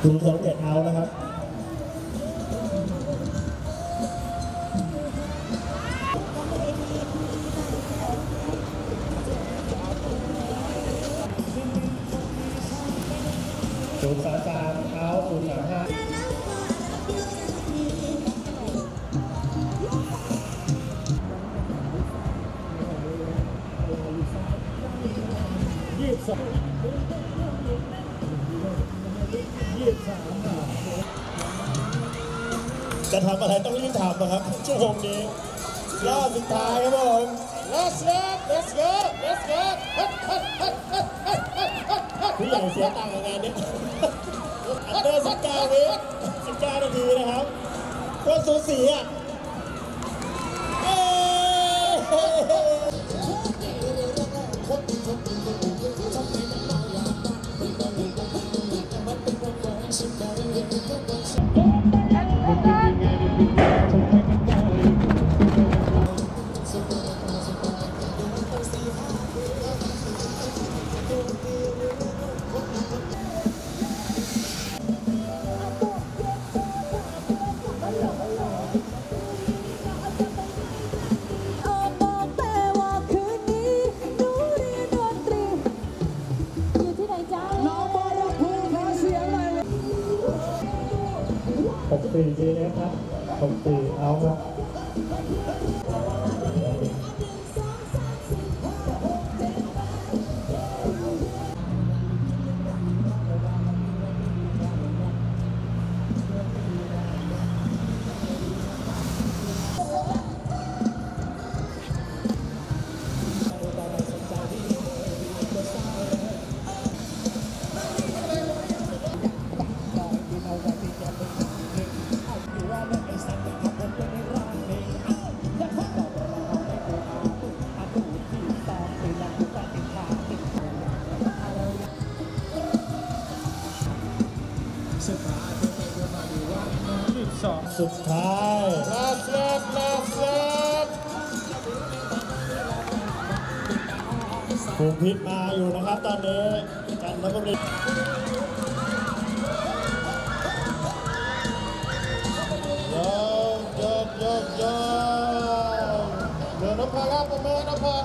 ศูนย์สองเจ็ดเอานะครับ จะทำอะไรต้องรีบทำนะครับชั่วโมงนี้รอบสุดท้ายครับผม Let's go Let's go Let's go ผู้ใหญ่เสียตังค์กับงานนี้อันเดอร์สิบเก้าวิสิบเก้านาทีนะครับโคตรสูสีอะ สุดท้ายลาสเลตลาสเลตภูมิพิษมาอยู่นะครับตอนนี้จันทบุรียกยกยกยกเดินนพครับประเมินนพไ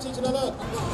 117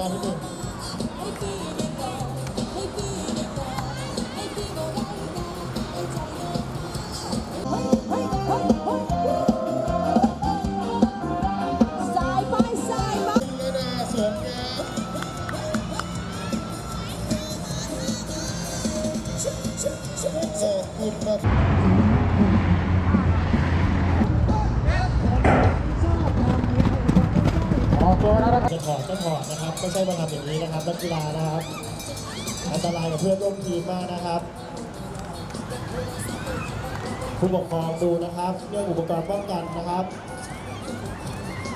ร นะครับไม่ใช่มาทำอย่างนี้นะครับนักกีฬานะครับอันตรายกับเพื่อนร่วมทีมมากนะครับผู้ปกครองดูนะครับ เรื่องอุปกรณ์ป้องกันนะครับ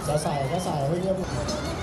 จะใส่ก็ใส่ให้เรียบร้อย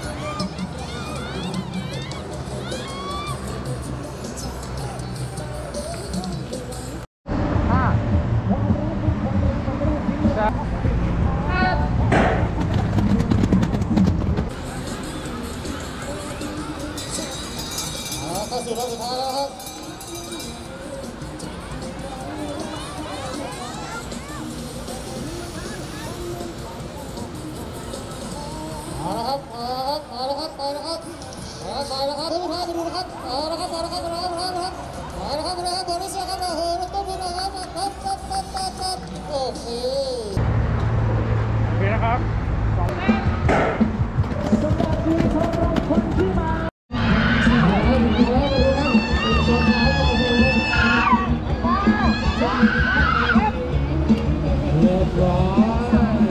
ร้อย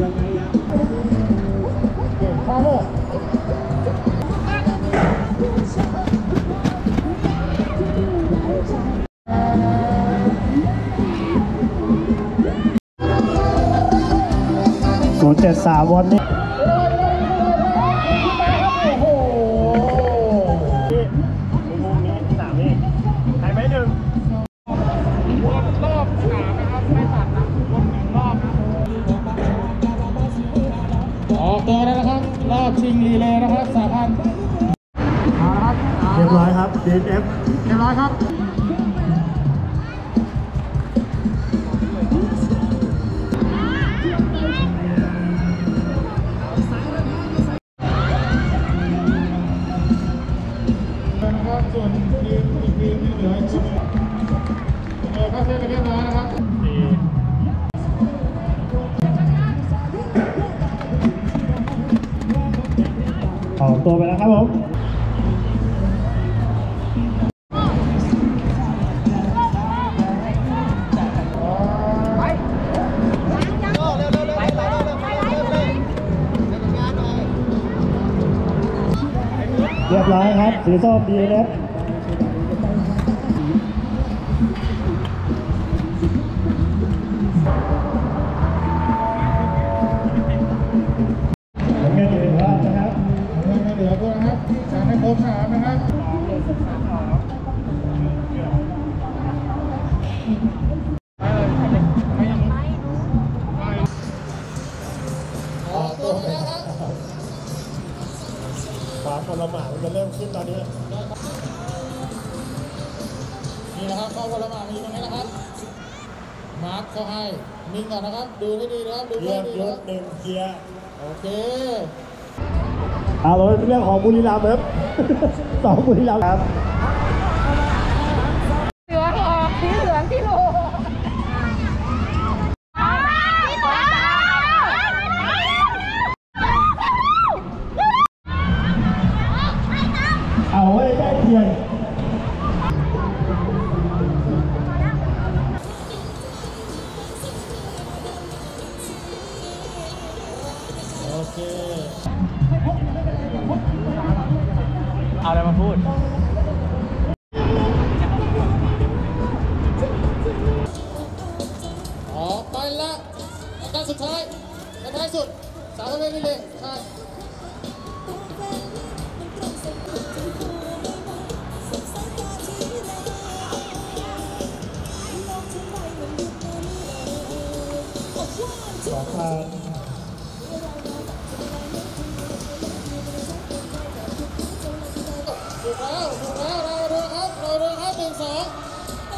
ยังไงอะเก่งข้อหกศูนย์เจ็ดสามวันนี้ อบชิงรีเลย์นะครับสาพันเรียบร้อยครับ DNF เรียบร้อยครับ ออกตัวไปแล้วครับผมเรียบร้อยครับสีส้มดีนะครับ นิ่งก่อนนะครับ ดูให้ดีนะครับ ดูเยี่ให้ยมดียนะคศรับหนึ่งเกียร์โอเคเอาเลยเรื่องของบุรีรัมย์ครับ สองบุรีรัมย์ครับ และท้ายสุดสาวทะเลนิเลค่สองพันถูแล้วถูเาครับเรลือครับหนึ่อง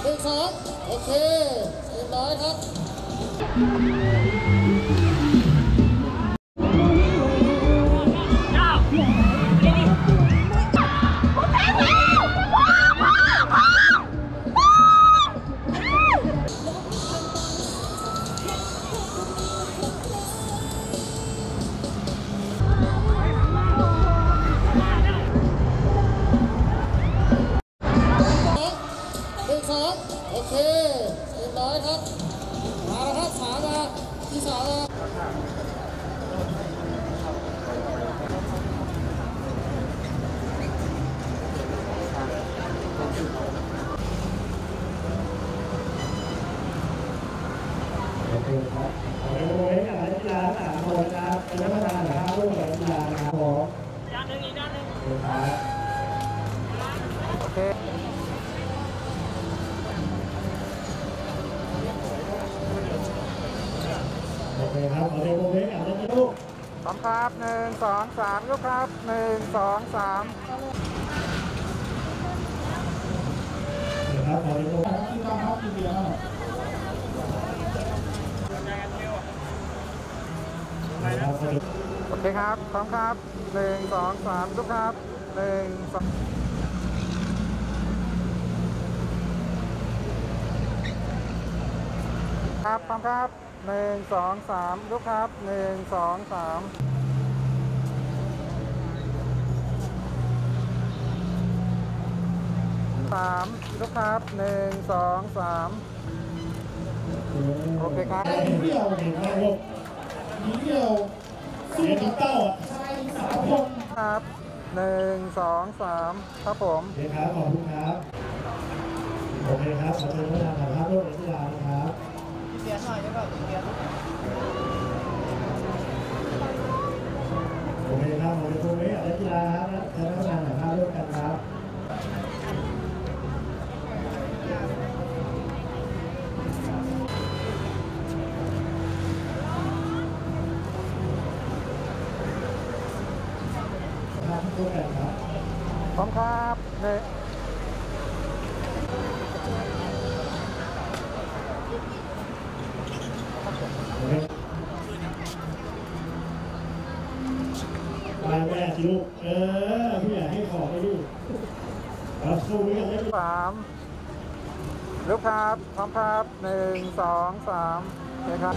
หนึ่งสองโอเคเรียบร้อยครับ ให้โมเดลกับนักกีฬาสามคนนะครับเป็นนักพัฒนานะครับร่วมกับนักกีฬานะครับผมด้านหนึ่งอีกด้านหนึ่งครับโอเคโอเคครับขอให้โมเดลกับนักกีฬาลูกพร้อมครับหนึ่งสองสามยกครับหนึ่งสองสามครับขอให้โมเดลที่ต้องครับที่เดียว โอเคครับพร้อมครับหนึ่งสองสามยกครับหนึ่งสองครับพร้อมครับหนึ่งสองสามยกครับหนึ่งสองสามสามยกครับหนึ่งสองสามโอเคครับ นไหมลูกมีเดียวเสียดิเต้าอะใช่สามคนครับหนึ่งสองสามครับผมโอเคครับขอบคุณครับโอเคครับขอเชิญพนักงานถ่ายภาพร่วมในที่ร้านะครับเสียหน่อยได้ป่ะเสียโอเคครับขอเชิญพวกนี้ในที่ร้าครับเชิญพนักงานถ่ายภาพร่วมกันครับ ครับร่วมกันครับพร้อมครับหนึ่งไปแม่สิลูก เออผู้ใหญ่ให้ของไปลูกเราสู้ด้วยกันได้ไหมสามลุกครับ พร้อมครับหนึ่งสองสามโอเคครับ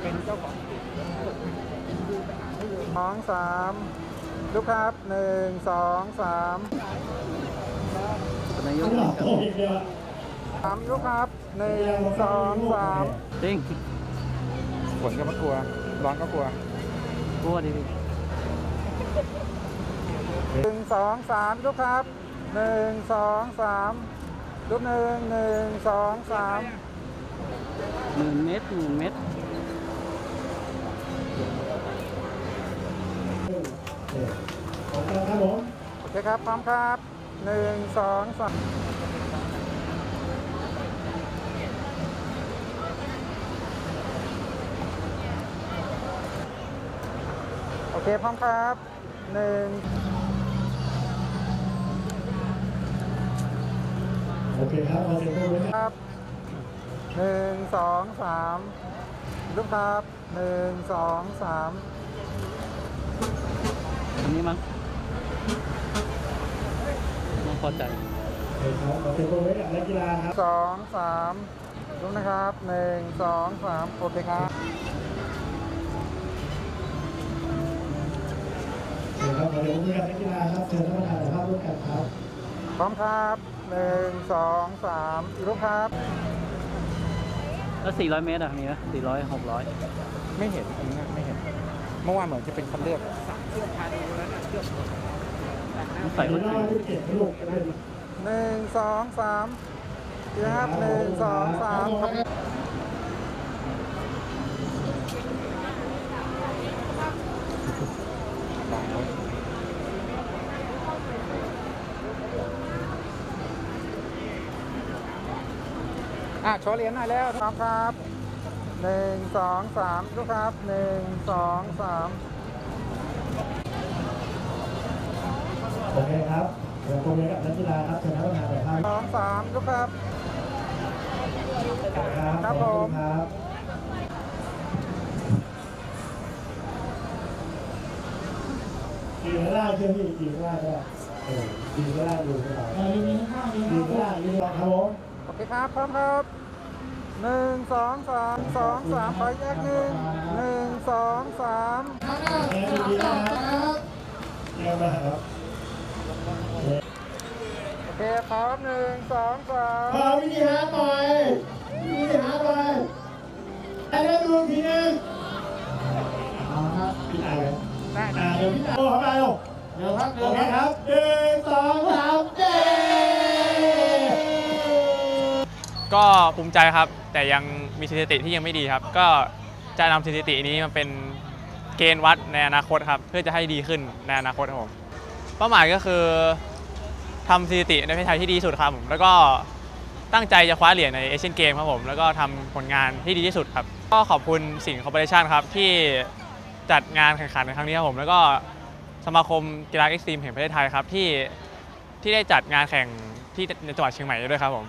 เป็นเจ้าของ สองสามลุกครับหนึ่งสองสามข้างหลังโตอีกเดียวสามลุกครับหนึ่งสองสามจริงฝนก็ไม่กลัว ร้อนก็กลัว กลัวดิหนึ่งสองสามลุกครับหนึ่งสองสามลุกหนึ่งหนึ่งสองสามหมื่นเมตรหมื่นเมต ขอบคุณครับผมโอเคครับ พร้อมครับหนึ่งสองสามโอเค พร้อมครับหนึ่งโอเคครับขอเชิญพวกนี้ครับหนึ่งสองสามลุกครับหนึ่งสองสามอั นนี้มั้งไม่พอใจโอเคครับขอเชิญพวกนี้กับนักกีฬาครับสองสามลุกนะครับหนึ่งสองสามโอเคครับโอเคครับขอเชิญพวกนี้กับนักกีฬาครับเชิญท่านประธานถ่ายภาพร่วมกันครับ พร้อมครับหนึ่งสองสามลุกครับแล้ว400เมตรอะมีไหม400 600ไม่เห็นอันนี้ไม่เห็น เมื่อวานเหมือนจะเป็นคัดเลือก มันใส่รถหน้าอยู่ที่เจ็ดลูกจะเป็นหนึ่งสองสามดีนะครับหนึ่งสองสามอะโชว์เหรียญหน่อยแล้วพร้อมครับหนึ่งสองสามลูครับหนึ่งสองสาม โโอเคครับเดี๋ยวตรงนี้กับนักกีฬาครับชนะประธานแต่ภาพสองสามลูกครับ ครับครับผมครับดีไม่ได้เชื่อพี่ดีไม่ได้ก็เออดีไม่ได้ดูไม่ได้ดีไม่ได้ดีไม่ได้ดีไม่ได้ครับผมโอเคครับพร้อมครับหนึ่งสองสามสองสามไปแยกหนึ่งหนึ่งสองสามข้างหน้าสามสองครับเยี่ยมมากครับโอ เคพร้อมหนึ่งสองสามขอวิธีหาหน่อยวิธีหาหน่อยให้ได้ดูทีนึงเอาครับพี่ตายเลยได้อ่าเดี๋ยวพี่ตายโอ้เข้าไปเร็วเดี๋ยวครับโอเดี๋ยวเคครับครับหนึ่งสองสามเย้ก็ภูมิใจครับ แต่ยังมีสถิติที่ยังไม่ดีครับ ก็จะนำสถิตินี้มาเป็นเกณฑ์วัดในอนาคตครับ เพื่อจะให้ดีขึ้นในอนาคตครับผมเป้าหมายก็คือ ทำสถิติในประเทศไทยที่ดีสุดครับผมแล้วก็ตั้งใจจะคว้าเหรียญในเอเชียนเกมครับผมแล้วก็ทำผลงานที่ดีที่สุดครับ ก็ขอบคุณสิงห์คอร์ปอเรชั่นครับที่จัดงานแข่งขันในครั้งนี้ครับผมแล้วก็สมาคมกีฬาเอ็กซ์ตรีมแห่งประเทศไทยครับที่ที่ได้จัดงานแข่งที่ในจังหวัดเชียงใหม่ด้วยครับผม